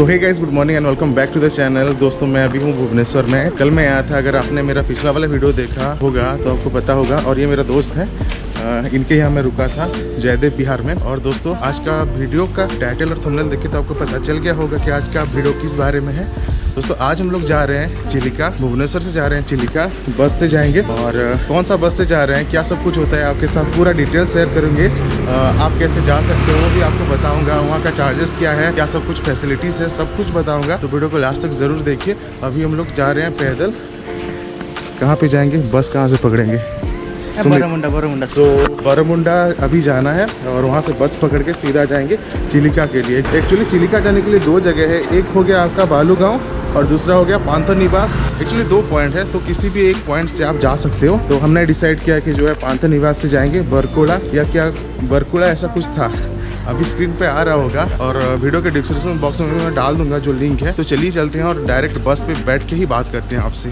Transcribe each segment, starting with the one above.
So hey guys good morning and welcome back to the channel दोस्तों, मैं अभी हूँ भुवनेश्वर में। कल मैं आया था, अगर आपने मेरा पिछला वाला वीडियो देखा होगा तो आपको पता होगा, और ये मेरा दोस्त है इनके यहाँ मैं रुका था जयदेव बिहार में। और दोस्तों, आज का वीडियो का टाइटल और थंबनेल देखे तो आपको पता चल गया होगा कि आज का वीडियो किस बारे में है। दोस्तों, आज हम लोग जा रहे हैं चिलिका भुवनेश्वर से जा रहे हैं चिलिका बस से जाएँगे। और कौन सा बस से जा रहे हैं, क्या सब कुछ होता है, आपके साथ पूरा डिटेल शेयर करेंगे। आप कैसे जा सकते हो भी आपको बताऊँगा। वहाँ का चार्जेस क्या है, क्या सब कुछ फैसिलिटीज़ है, सब कुछ बताऊँगा। तो वीडियो को लास्ट तक ज़रूर देखिए। अभी हम लोग जा रहे हैं पैदल। कहाँ पे जाएँगे? बस कहाँ से पकड़ेंगे। बरामुंडा बरामुंडा। तो बरमुंडा अभी जाना है और वहाँ से बस पकड़ के सीधा जाएँगे चिलिका के लिए। एक्चुअली चिलिका जाने के लिए दो जगह है। एक हो गया आपका बालू गाँव और दूसरा हो गया पांथर निवास। एक्चुअली दो पॉइंट है तो किसी भी एक पॉइंट से आप जा सकते हो। तो हमने डिसाइड किया कि जो है पांथर निवास से जाएँगे। बरकोड़ा या क्या बरकोड़ा ऐसा कुछ था। अभी स्क्रीन पे आ रहा होगा और वीडियो के डिस्क्रिप्शन बॉक्स में मैं डाल दूँगा जो लिंक है। तो चलिए चलते हैं और डायरेक्ट बस पे बैठ के ही बात करते हैं आपसे।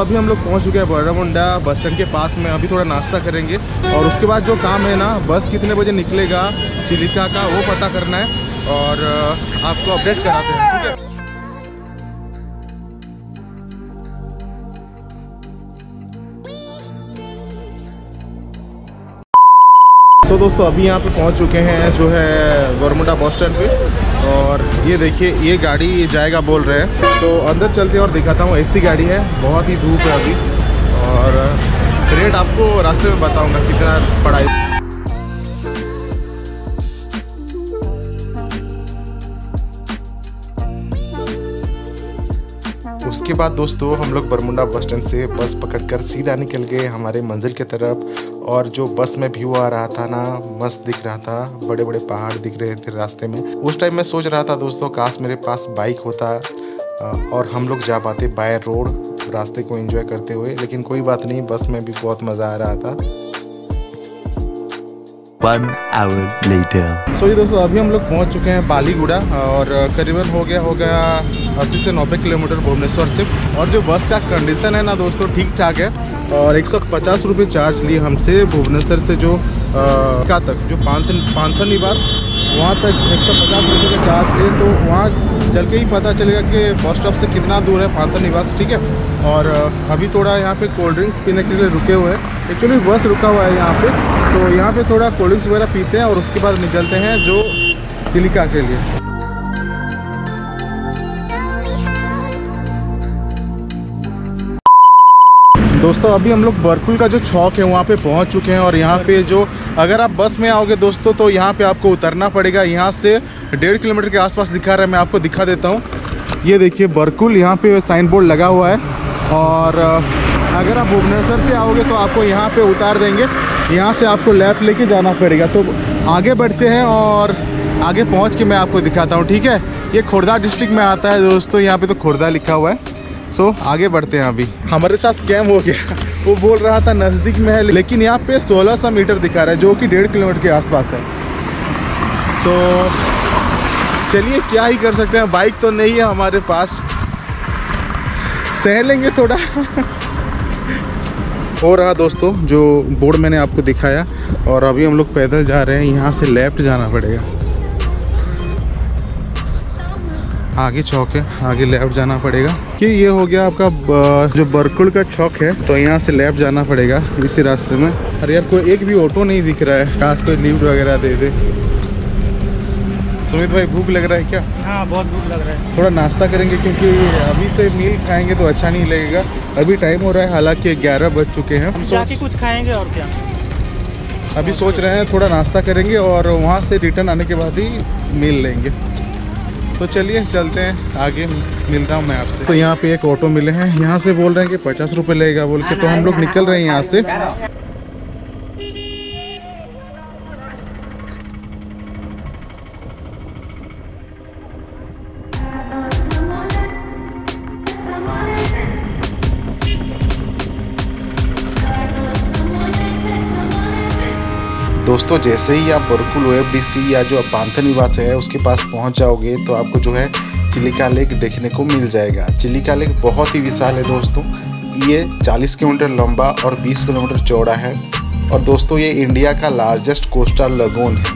अभी हम लोग पहुँच चुके हैं बरामुंडा बस स्टैंड के पास में। अभी थोड़ा नाश्ता करेंगे। और उसके बाद जो काम है ना, बस कितने बजे निकलेगा, चिलिका का, वो पता करना है। और आपको अपडेट कराते हैं तो दोस्तों, अभी यहाँ पे पहुँच चुके हैं जो है बरमुडा बस स्टैंड पे। और ये देखिए, ये गाड़ी ये जाएगा बोल रहे हैं। तो अंदर चलते हैं और दिखाता हूँ एसी गाड़ी है, बहुत ही धूप है अभी। और, रेट आपको रास्ते में बताऊँगा कितना पड़ाई। उसके बाद दोस्तों, हम लोग बरमुंडा बस स्टैंड से बस पकड़कर सीधा निकल गए हमारे मंजिल की तरफ़। और जो बस में व्यू आ रहा था ना मस्त दिख रहा था बड़े बड़े पहाड़ दिख रहे थे रास्ते में। उस टाइम मैं सोच रहा था दोस्तों काश मेरे पास बाइक होता और हम लोग जा पाते बाय रोड रास्ते को एंजॉय करते हुए। लेकिन कोई बात नहीं बस में भी बहुत मज़ा आ रहा था। One hour later. सो ये दोस्तों अभी हम लोग पहुँच चुके हैं बालीगुड़ा और करीबन हो गया हो गया अस्सी से नब्बे किलोमीटर भुवनेश्वर से। और जो बस का कंडीशन है ना दोस्तों ठीक ठाक है। और एक सौ पचास रुपये चार्ज लिए हमसे भुवनेश्वर से जो का तक, जो पांथन पांथन निवास, वहाँ तक एक सौ पचास रुपये का चार्ज लिए तो वहाँ चल के ही पता चलेगा कि बस स्टॉप से कितना दूर है पांथन निवास, ठीक है? और अभी थोड़ा यहाँ पे कोल्ड ड्रिंक्स पीने के लिए रुके हुए हैं। एक्चुअली बस रुका हुआ है यहाँ पे तो यहाँ पे थोड़ा कोल्ड ड्रिंक्स वगैरह पीते हैं और उसके बाद निकलते हैं जो चिलिका के लिए। दोस्तों, अभी हम लोग बरकुल का जो चौक है, वहाँ पे पहुँच चुके हैं और यहाँ पे जो, अगर आप बस में आओगे दोस्तों तो यहाँ पे आपको उतरना पड़ेगा। यहाँ से डेढ़ किलोमीटर के आसपास दिखा रहा है, मैं आपको दिखा देता हूँ। ये देखिए बरकुल, यहाँ पे साइन बोर्ड लगा हुआ है और अगर आप भुवनेश्वर से आओगे तो आपको यहाँ पर उतार देंगे। यहाँ से आपको लेफ़्ट लेके जाना पड़ेगा। तो आगे बढ़ते हैं और आगे पहुँच के मैं आपको दिखाता हूँ, ठीक है? ये खुर्दा डिस्ट्रिक्ट में आता है दोस्तों, यहाँ पर तो खुर्दा लिखा हुआ है। सो आगे बढ़ते हैं अभी। हमारे साथ स्कैम हो गया। वो बोल रहा था, नज़दीक में है, लेकिन यहाँ पे 1600 मीटर दिखा रहा है, जो कि डेढ़ किलोमीटर के आसपास है। सो चलिए, क्या ही कर सकते हैं बाइक तो नहीं है हमारे पास। सह लेंगे थोड़ा। हो रहा दोस्तों, जो बोर्ड मैंने आपको दिखाया, और अभी हम लोग पैदल जा रहे हैं, यहाँ से लेफ़्ट जाना पड़ेगा। आगे चौक है आगे लेफ़्ट जाना पड़ेगा। कि ये हो गया आपका जो बरकुल का चौक है तो यहाँ से लेफ़्ट जाना पड़ेगा इसी रास्ते में। अरे यार कोई एक भी ऑटो नहीं दिख रहा है काश कोई लिफ्ट वगैरह दे दे। सुमित भाई भूख लग रहा है क्या? हाँ बहुत भूख लग रहा है। थोड़ा नाश्ता करेंगे क्योंकि अभी से मील खाएँगे तो अच्छा नहीं लगेगा। अभी टाइम हो रहा है हालाँकि ग्यारह बज चुके हैं। हम सोच कुछ खाएँगे और क्या? अभी सोच रहे हैं थोड़ा नाश्ता करेंगे और वहाँ से रिटर्न आने के बाद ही मील लेंगे। तो चलिए, चलते हैं। आगे मिलता हूँ मैं आपसे। तो यहाँ पे एक ऑटो मिले हैं। यहाँ से बोल रहे हैं कि पचास रुपये लगेगा बोल के। तो हम लोग निकल रहे हैं यहाँ से। दोस्तों जैसे ही आप बरकुल ओ या जो पांथन निवास है, उसके पास पहुँच जाओगे तो आपको जो है चिलिका लेक देखने को मिल जाएगा। चिलिका लेक बहुत ही विशाल है दोस्तों। ये 40 किलोमीटर लंबा और 20 किलोमीटर चौड़ा है। और दोस्तों, ये इंडिया का लार्जेस्ट कोस्टल लगोन है।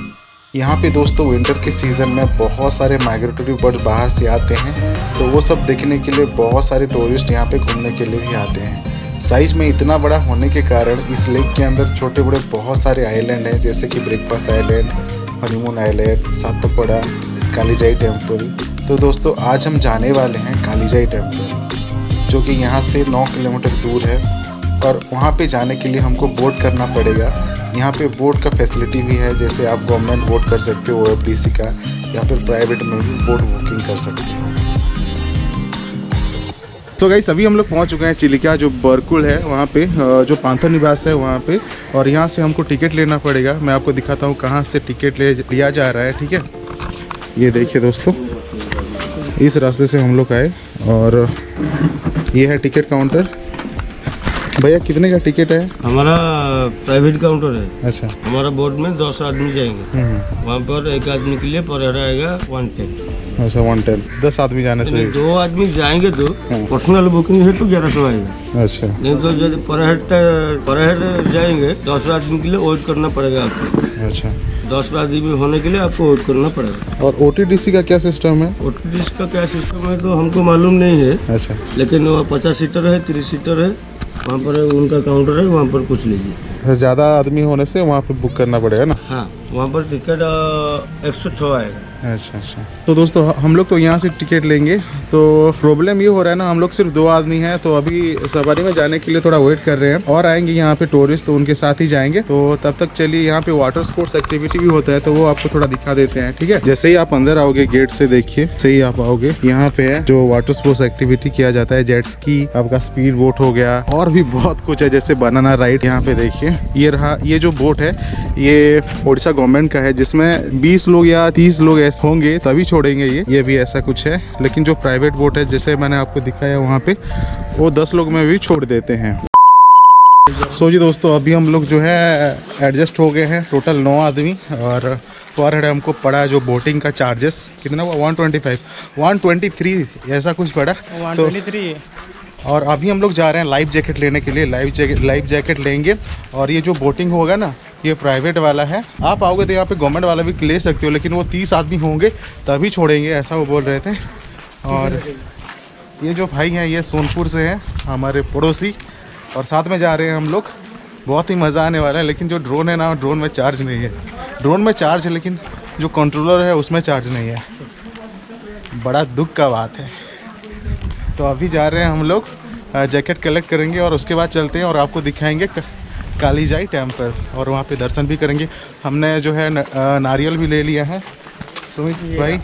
यहाँ पे दोस्तों विंटर के सीज़न में बहुत सारे माइग्रेटरी बर्ड बाहर से आते हैं। तो वो सब देखने के लिए बहुत सारे टूरिस्ट यहाँ पे घूमने के लिए भी आते हैं। साइज़ में इतना बड़ा होने के कारण इस लेक के अंदर छोटे बड़े बहुत सारे आइलैंड हैं, जैसे कि breakfast island honeymoon island Satapada Kalijai temple तो दोस्तों, आज हम जाने वाले हैं कालीजाई टेंपल जो कि यहाँ से 9 किलोमीटर दूर है। और वहाँ पे जाने के लिए हमको बोट करना पड़ेगा। यहाँ पे बोट का फैसिलिटी भी है, जैसे आप गवर्नमेंट बोट कर सकते हो ओ का, या फिर प्राइवेट में भी बोट बुकिंग कर सकते हो। तो गाइस अभी हम लोग पहुँच चुके हैं चिलिका, जो बरकुल है, वहाँ पे जो पांथर निवास है वहाँ पे, और यहाँ से हमको टिकट लेना पड़ेगा। मैं आपको दिखाता हूँ कहाँ से टिकट ले लिया जा रहा है, ठीक है? ये देखिए दोस्तों, इस रास्ते से हम लोग आए, और ये है टिकट काउंटर। भैया कितने का टिकट है? हमारा प्राइवेट काउंटर है। अच्छा। हमारा बोर्ड में दस आदमी जाएँगे। हम्म, वहाँ पर एक आदमी के लिए पर आएगा वन टेन अच्छा वन टेन दस आदमी जाने से दो आदमी जाएँगे तो हाँ। पर्सनल बुकिंग है तो ग्यारह सौ आएगा। अच्छा। नहीं तो यदि पर हेड पर हेड जाएँगे दस आदमी के लिए वेट करना पड़ेगा आपको। अच्छा। दस आदमी होने के लिए आपको वेट करना पड़ेगा। और ओ का क्या सिस्टम है? और इसका क्या सिस्टम है तो हमको मालूम नहीं है। अच्छा। लेकिन वो पचास सीटर है तीस सीटर है। वहाँ पर उनका काउंटर है वहाँ पर कुछ लीजिए। ज़्यादा आदमी होने से वहाँ पर बुक करना पड़ेगा ना? हाँ वहाँ पर टिकट एक सौ छः आएगा। अच्छा अच्छा। तो दोस्तों हम लोग तो यहाँ से टिकट लेंगे। तो प्रॉब्लम ये हो रहा है ना, हम लोग सिर्फ़ दो आदमी हैं तो अभी सवारी में जाने के लिए थोड़ा वेट कर रहे हैं। और आएँगे यहाँ पे टूरिस्ट तो उनके साथ ही जाएँगे। तो तब तक चलिए, यहाँ पे वाटर स्पोर्ट्स एक्टिविटी भी होता है तो वो आपको थोड़ा दिखा देते हैं, ठीक है? जैसे ही आप अंदर आओगे गेट से देखिए से ही आप आओगे, यहाँ पे है, जो वाटर स्पोर्ट्स एक्टिविटी किया जाता है जेट्स की आपका स्पीड बोट हो गया, और भी बहुत कुछ है, जैसे बनाना राइड यहाँ पे देखिए। ये रहा, ये जो बोट है, ये उड़ीसा गवर्नमेंट का है, जिसमें 20 लोग या 30 लोग ऐसे होंगे तभी छोड़ेंगे ये। ये भी ऐसा कुछ है। लेकिन जो प्राइवेट बोट है जैसे मैंने आपको दिखाया वहाँ पे वो 10 लोग में भी छोड़ देते हैं। सो जी दोस्तों अभी हम लोग जो है एडजस्ट हो गए हैं। टोटल नौ आदमी और पर हेड हमको पड़ा है जो बोटिंग का चार्जेस कितना हुआ? One twenty five one twenty three ऐसा कुछ पड़ा? तो और अभी हम लोग जा रहे हैं लाइफ जैकेट लेने के लिए। लाइफ जैकेट लाइफ जैकेट लेंगे। और ये जो बोटिंग होगा ना ये प्राइवेट वाला है। आप आओगे तो यहाँ पे गवर्नमेंट वाला भी ले सकते हो, लेकिन वो तीस आदमी होंगे, तभी छोड़ेंगे, ऐसा वो बोल रहे थे। और ये जो भाई हैं, ये सोनपुर से हैं, हमारे पड़ोसी, और साथ में जा रहे हैं हम लोग। बहुत ही मज़ा आने वाला है, लेकिन जो ड्रोन है ना ड्रोन में चार्ज नहीं है। ड्रोन में चार्ज है लेकिन जो कंट्रोलर है, उसमें चार्ज नहीं है। बड़ा दुख का बात है। तो अभी जा रहे हैं हम लोग जैकेट कलेक्ट करेंगे और उसके बाद चलते हैं और आपको दिखाएँगे कालीजाई टेंपल और वहाँ पे दर्शन भी करेंगे। हमने जो है न, नारियल भी ले लिया है। सुमित भाई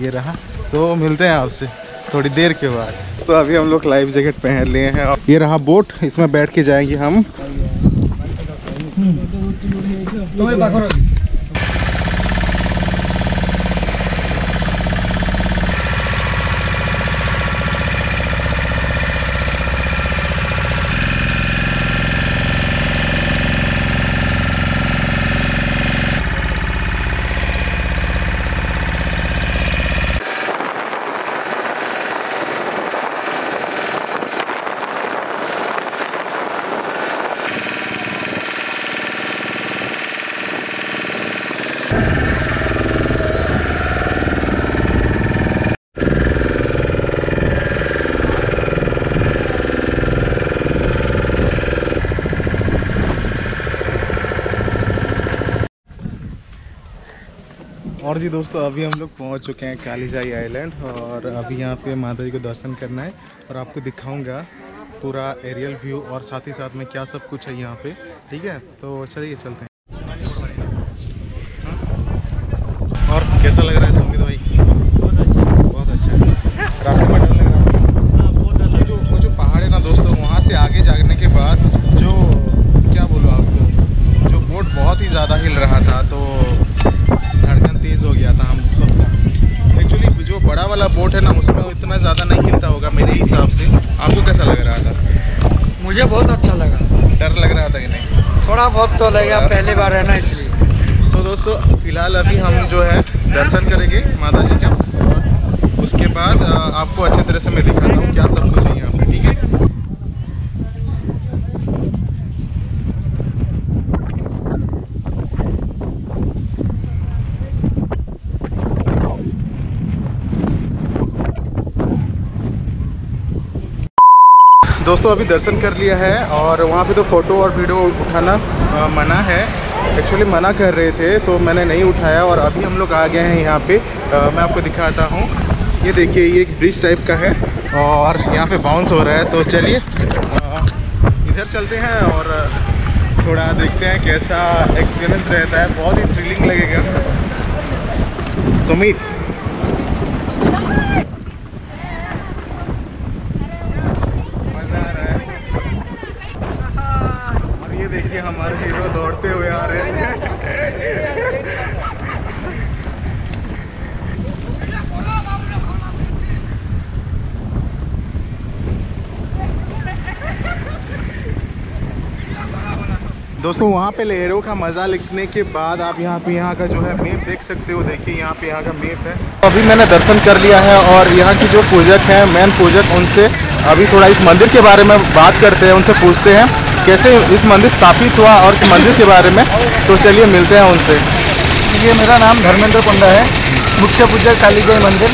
ये रहा। तो मिलते हैं आपसे थोड़ी देर के बाद। तो अभी हम लोग लाइफ जैकेट पहन लिए हैं। और ये रहा बोट इसमें बैठ के जाएँगे हम। और जी दोस्तों, अभी हम लोग पहुँच चुके हैं कालीजाई आइलैंड और अभी यहाँ पे माता जी को दर्शन करना है और आपको दिखाऊँगा पूरा एरियल व्यू और साथ ही साथ में क्या सब कुछ है यहाँ पे, ठीक है? तो चलिए चलते हैं। और कैसा लग रहा है? बहुत तो लगेगा पहली बार है ना इसलिए। तो दोस्तों, फ़िलहाल अभी हम जो है, दर्शन करेंगे माता जी का। उसके बाद आपको अच्छे तरह से मैं दिखाता हूँ क्या सब कुछ है यहाँ पे, ठीक है? दोस्तों अभी दर्शन कर लिया है और वहाँ पे तो फ़ोटो और वीडियो उठाना मना है। एक्चुअली मना कर रहे थे तो मैंने नहीं उठाया और अभी हम लोग आ गए हैं यहाँ पे। अ, मैं आपको दिखाता हूँ। ये देखिए ये एक ब्रिज टाइप का है और यहाँ पे बाउंस हो रहा है। तो चलिए इधर चलते हैं और थोड़ा देखते हैं कैसा एक्सपीरियंस रहता है। बहुत ही थ्रिलिंग लगेगा। सुमित मज़ा आ रहा है और ये देखिए हमारे हीरो दौड़ते हुए आ रहे हैं दोस्तों, वहाँ पे लहरों का मज़ा लिखने के बाद आप यहाँ पे, यहाँ का जो है मेप देख सकते हो। देखिए, यहाँ पे, यहाँ का मेप है। अभी मैंने दर्शन कर लिया है और यहाँ की जो पूजक हैं मेन पूजक, उनसे अभी थोड़ा इस मंदिर के बारे में बात करते हैं, उनसे पूछते हैं कैसे इस मंदिर स्थापित हुआ और इस मंदिर के बारे में। तो चलिए, मिलते हैं उनसे। ये मेरा नाम धर्मेंद्र पंडा है, मुख्य पूजक काली जय मंदिर।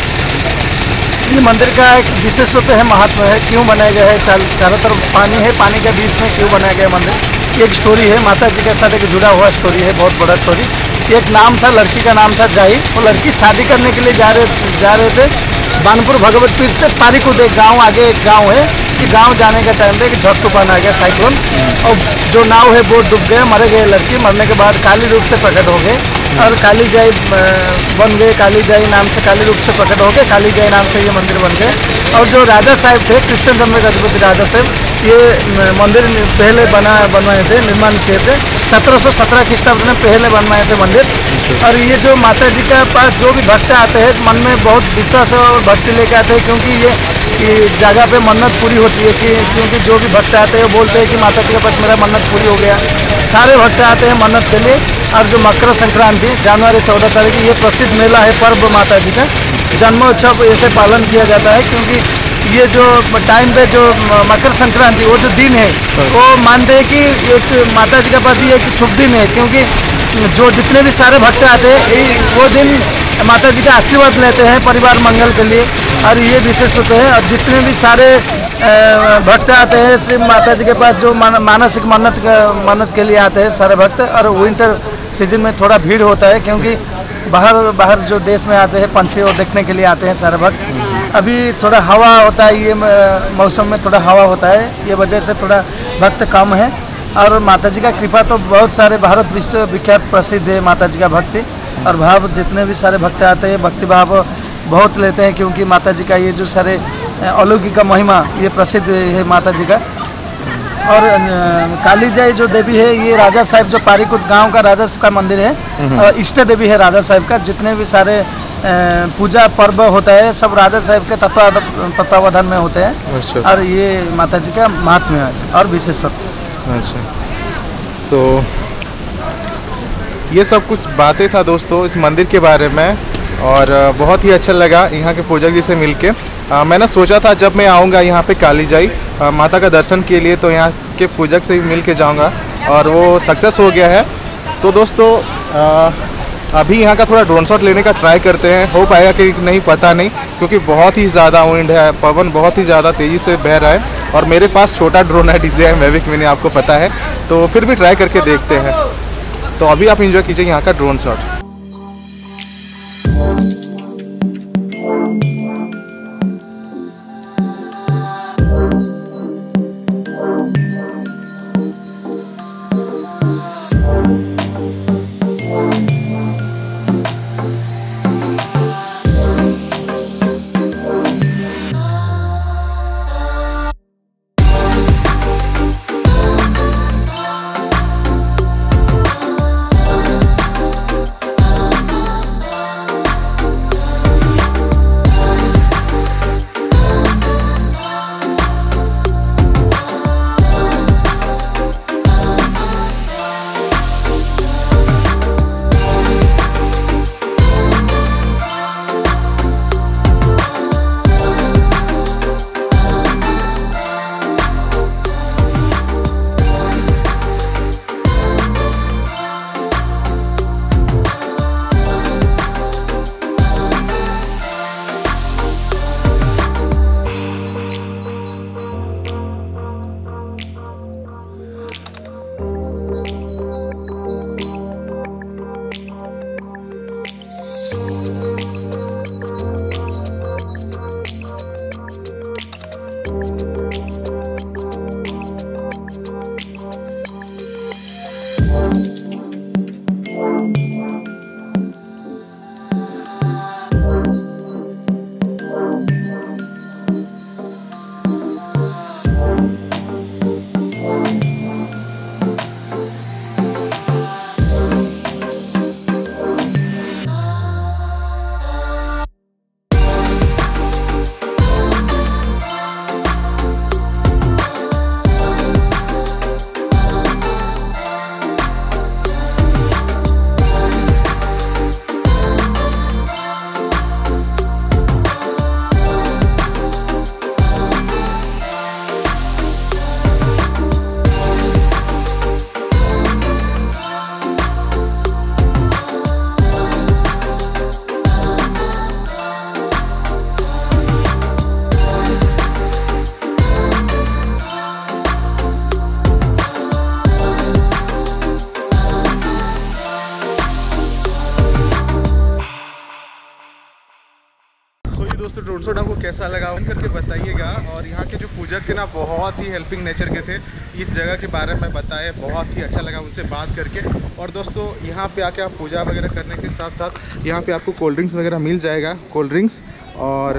ये मंदिर का एक विशेषत्व है महत्व है। क्यों बनाया गया है? चारों तरफ़ पानी है, पानी के बीच में क्यों बनाया गया मंदिर? एक स्टोरी है माता जी के साथ एक जुड़ा हुआ स्टोरी है, बहुत बड़ा स्टोरी एक नाम था, लड़की का नाम था जाई वो लड़की शादी करने के लिए जा रहे जा रहे थे बानपुर भगवत पीर से पारीकुद, एक गाँव आगे एक गाँव है, कि गाँव जाने के टाइम पे एक झट तूफ़ान आ गया साइक्लोन और जो नाव है, वो डूब गया, मर गए लड़की। मरने के बाद काली रूप से प्रकट हो गए। और काली जाई बन गए काली जाई नाम से काली रूप से प्रकट हो गए। काली जाई नाम से ये मंदिर बन गए। और जो राजा साहब थे, कृष्णचंद्र गजपति राजा साहब ये मंदिर पहले बना बनवाए थे निर्माण किए थे। सत्रह सौ सत्रह ख्रीष्टाब्द में पहले बनवाए थे मंदिर। और ये जो माता जी के पास जो भी भक्त आते हैं मन में बहुत विश्वास है और भक्ति लेके आते हैं क्योंकि ये कि जगह पे मन्नत पूरी होती है कि क्योंकि जो भी भक्त आते हैं बोलते हैं कि माता जी के पास मेरा मन्नत पूरी हो गया। सारे भक्त आते हैं मन्नत के लिए। और जो मकर संक्रांति जनवरी चौदह तारीख ये प्रसिद्ध मेला है पर्व माता जी का। जन्मोत्सव ऐसे पालन किया जाता है क्योंकि ये जो टाइम पे जो मकर संक्रांति वो जो दिन है वो मानते हैं कि एक माता जी के पास ये एक शुभ दिन है क्योंकि जो जितने भी सारे भक्त आते हैं वो दिन माता जी का आशीर्वाद लेते हैं परिवार मंगल के लिए। और ये विशेष होते हैं और जितने भी सारे भक्त आते हैं सिर्फ़ माता जी के पास जो मानसिक मन्नत का मन्नत के लिए आते हैं सारे भक्त और विंटर सीज़न में थोड़ा भीड़ होता है क्योंकि बाहर बाहर जो देश में आते हैं पंछी और देखने के लिए आते हैं सारे भक्त। अभी थोड़ा हवा होता है ये मौसम में थोड़ा हवा होता है ये वजह से थोड़ा भक्त कम है। और माता जी का कृपा तो बहुत सारे भारत विश्व विख्यात प्रसिद्ध है माता जी का भक्ति। और भाव जितने भी सारे भक्त आते हैं भक्ति भाव बहुत लेते हैं क्योंकि माता जी का ये जो सारे अलौकिक का महिमा ये प्रसिद्ध है माता जी का। और अ, काली जाई जो देवी है ये राजा साहब जो पारीकुद गाँव का राजा साहब का मंदिर है अ, इष्ट देवी है राजा साहब का जितने भी सारे पूजा पर्व होता है सब राजा साहब के तत्वावधान में होते हैं। अच्छा। और ये माता जी का महात्म्य है और विशेषत्व। अच्छा। तो ये सब कुछ बातें था दोस्तों इस मंदिर के बारे में और बहुत ही अच्छा लगा यहाँ के पूजक जी से मिलके। अ, मैंने सोचा था जब मैं आऊँगा यहाँ पे काली जाई अ, माता का दर्शन के लिए तो यहाँ के पूजक से भी मिल के जाऊँगा और वो सक्सेस हो गया है। तो दोस्तों अ, अभी यहाँ का थोड़ा ड्रोन शॉट लेने का ट्राई करते हैं। हो पाएगा कि नहीं, पता नहीं, क्योंकि बहुत ही ज़्यादा विंड है, पवन बहुत ही ज़्यादा तेज़ी से बह रहा है और मेरे पास छोटा ड्रोन है डी जी मैविक मैंने आपको पता है। तो फिर भी ट्राई करके देखते हैं। तो अभी आप इन्जॉय कीजिए यहाँ का ड्रोन शॉट बहुत ही हेल्पिंग नेचर के थे। इस जगह के बारे में बताए, बहुत ही अच्छा लगा उनसे बात करके। और दोस्तों, यहाँ पे आके आप पूजा वगैरह करने के साथ साथ, यहाँ पे आपको कोल्ड ड्रिंक्स वगैरह मिल जाएगा कोल्ड ड्रिंक्स और,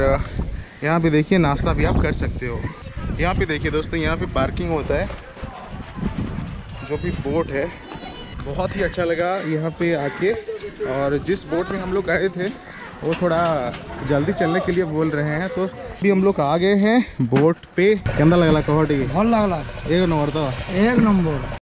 यहाँ पे देखिए, नाश्ता भी आप कर सकते हो। यहाँ पे देखिए दोस्तों, यहाँ पे पार्किंग होता है, जो भी बोट है। बहुत ही अच्छा लगा यहाँ पे आके। और जिस बोट में हम लोग आए थे वो थोड़ा जल्दी चलने के लिए बोल रहे हैं तो अभी हम लोग आ गए हैं बोट पे। केंदा लगला कहो बहुत लगला एक नंबर तो। एक number.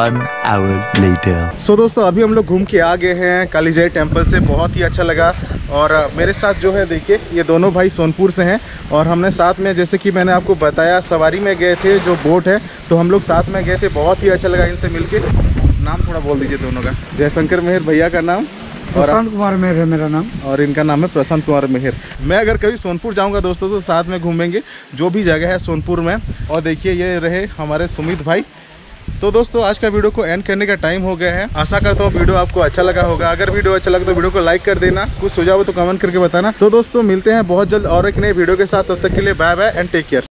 One hour later. So so, दोस्तों अभी हम लोग घूम के आ गए हैं कालीजय टेंपल से। बहुत ही अच्छा लगा। और मेरे साथ जो है देखिए ये दोनों भाई सोनपुर से हैं। और हमने साथ में जैसे कि मैंने आपको बताया सवारी में गए थे जो बोट है तो हम लोग साथ में गए थे। बहुत ही अच्छा लगा इनसे मिलके। नाम थोड़ा बोल दीजिए दोनों का। जयशंकर मेहर भैया का नाम। प्रशांत कुमार मेहर है मेरा नाम। और इनका नाम है प्रशांत कुमार मेहर। मैं अगर कभी सोनपुर जाऊँगा दोस्तों तो साथ में घूमेंगे। जो भी जगह है सोनपुर में। और देखिए ये रहे हमारे सुमित भाई। तो दोस्तों, आज का वीडियो को एंड करने का टाइम हो गया है। आशा करता हूँ वीडियो आपको अच्छा लगा होगा। अगर वीडियो अच्छा लगा तो वीडियो को लाइक कर देना। कुछ सुझाव तो कमेंट करके बताना। तो दोस्तों, मिलते हैं बहुत जल्द और एक नए वीडियो के साथ। तब तक के लिए bye bye and take care